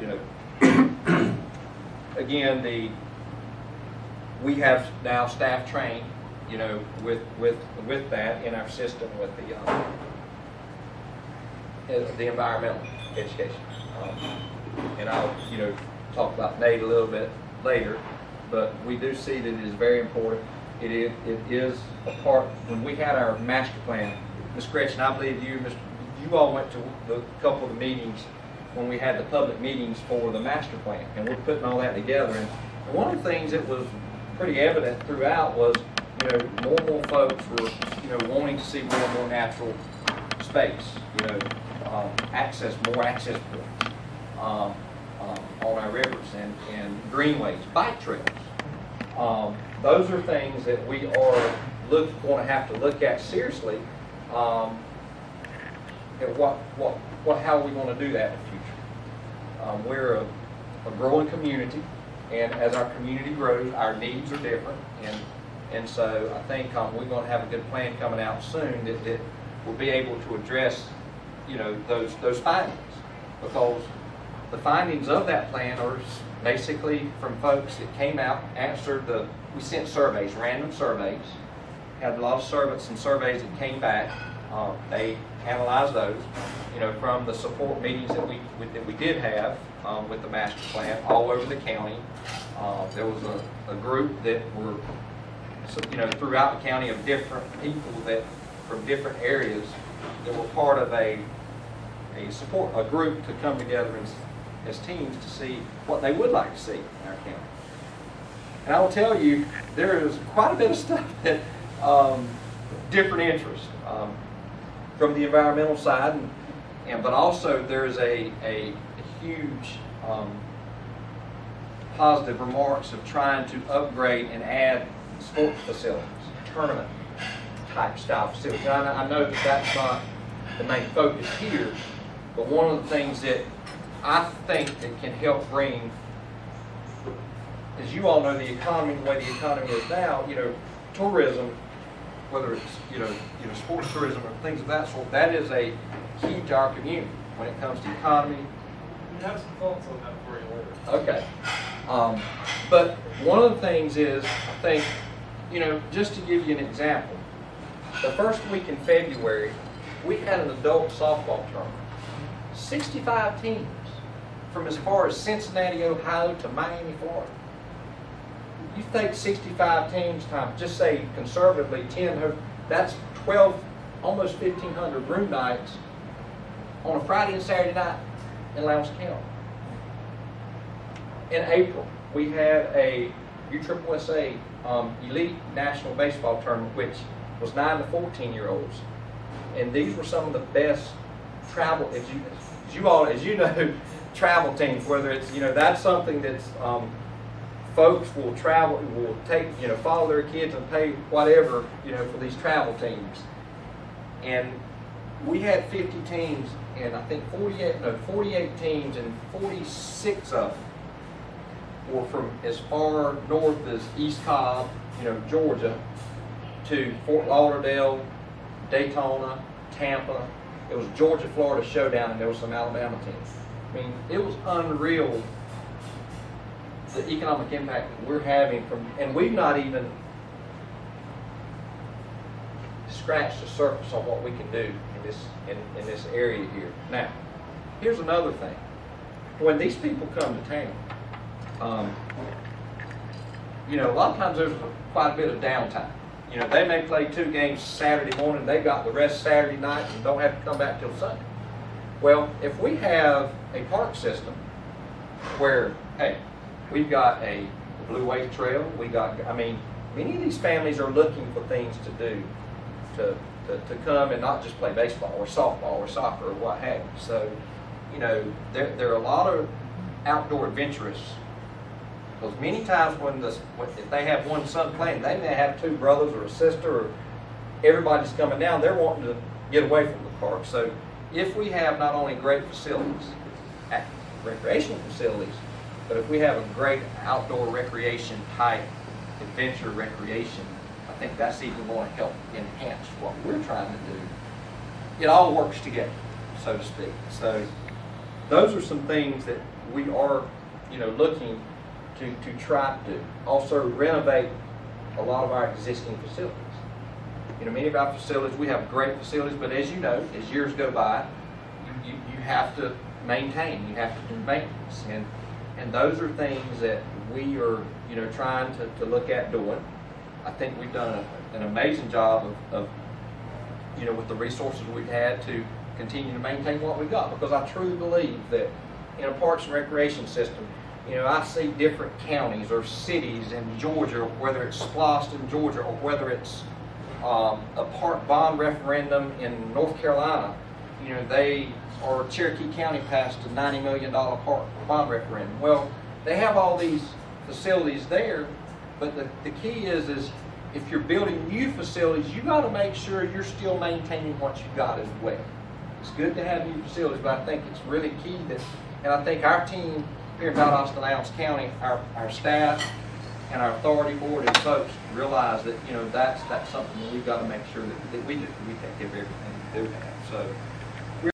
you know, again, the, we have now staff trained, you know, with, with, with that in our system with the, um, uh, the environmental education. Um, And I'll, you know, talk about Nate a little bit later, but we do see that it is very important. It is, it is a part, when we had our master plan, Ms. Gretchen, I believe you, Mr., you all went to the couple of the meetings when we had the public meetings for the master plan, and we're putting all that together. And one of the things that was pretty evident throughout was, you know, more and more folks were, you know, wanting to see more and more natural space, you know, um, access, more access points, um, um, on our rivers and, and greenways, bike trails. Um, those are things that we are look, going to have to look at seriously. And what, what, what, how are we going to do that in the future? Um, we're a, a growing community, and as our community grows, our needs are different. And, and so I think um, we're going to have a good plan coming out soon that, that will be able to address, you know, those, those findings. Because the findings of that plan are basically from folks that came out, answered the, we sent surveys, random surveys, had a lot of servants and surveys that came back. Uh, They analyzed those, you know, from the support meetings that we, that we did have um, with the master plan all over the county. Uh, There was a, a group that were, you know, throughout the county of different people that, from different areas that were part of a, a support, a group to come together as, as teams to see what they would like to see in our county. And I will tell you, there is quite a bit of stuff that, um, different interests, um, from the environmental side, and, and, but also there is a, a, huge, um, positive remarks of trying to upgrade and add sports facilities, tournament type style facilities. I know that that's not the main focus here, but one of the things that I think that can help bring as you all know, the economy, the way the economy is now, you know, tourism, whether it's, you know, you know, sports tourism or things of that sort, that is a key to our community when it comes to economy. We have some thoughts on that for you later. Okay. Um, but one of the things is, I think, you know, just to give you an example, the first week in February, we had an adult softball tournament. 65 teams from as far as Cincinnati, Ohio to Miami, Florida. You think 65 teams times, just say conservatively 10, that's 12, almost 1,500 room nights on a Friday and Saturday night in Lowndes County. In April, we had a USSSA um, Elite National Baseball Tournament, which was 9 to 14 year olds. And these were some of the best travel, as you, as you all, as you know, travel teams, whether it's, you know, that's something that's, um, folks will travel, will take, you know, follow their kids and pay whatever, you know, for these travel teams. And we had 50 teams, and I think 48, no, 48 teams, and 46 of them were from as far north as East Cobb, you know, Georgia, to Fort Lauderdale, Daytona, Tampa. It was Georgia Florida showdown, and there was some Alabama teams. I mean, it was unreal the economic impact that we're having from, and we've not even scratched the surface on what we can do in this in, in this area here. Now, here's another thing. When these people come to town, um, you know, a lot of times there's quite a bit of downtime. You know, they may play two games Saturday morning, they got the rest Saturday night and don't have to come back till Sunday. Well, if we have a park system where, hey, we've got a Blueway Trail, we got, I mean, many of these families are looking for things to do to, to, to come and not just play baseball or softball or soccer or what have you. So, you know, there, there are a lot of outdoor adventurous because many times when the if they have one son playing, they may have two brothers or a sister, or everybody's coming down. They're wanting to get away from the park. So if we have not only great facilities, recreational facilities, but if we have a great outdoor recreation type adventure recreation, I think that's even going to help enhance what we're trying to do. It all works together, so to speak. So those are some things that we are, you know, looking to, to try to. Also renovate a lot of our existing facilities. You know, many of our facilities, we have great facilities, but as you know, as years go by, you, you, you have to maintain, you have to do maintenance. And, and those are things that we are, you know, trying to, to look at doing. I think we've done a, an amazing job of, of, you know, with the resources we've had to continue to maintain what we've got. Because I truly believe that in a parks and recreation system, you know, I see different counties or cities in Georgia, whether it's SPLOST in Georgia or whether it's um, a park bond referendum in North Carolina, you know, they, or Cherokee County passed a $90 million park bond referendum. Well, they have all these facilities there, but the, the key is, is if you're building new facilities, you gotta make sure you're still maintaining what you got as well. It's good to have new facilities, but I think it's really key that, and I think our team here in Valdosta and Lowndes County, our, our staff and our authority board and folks realize that, you know, that's, that's something that we've got to make sure that, that we do, we take care of everything we do have. So,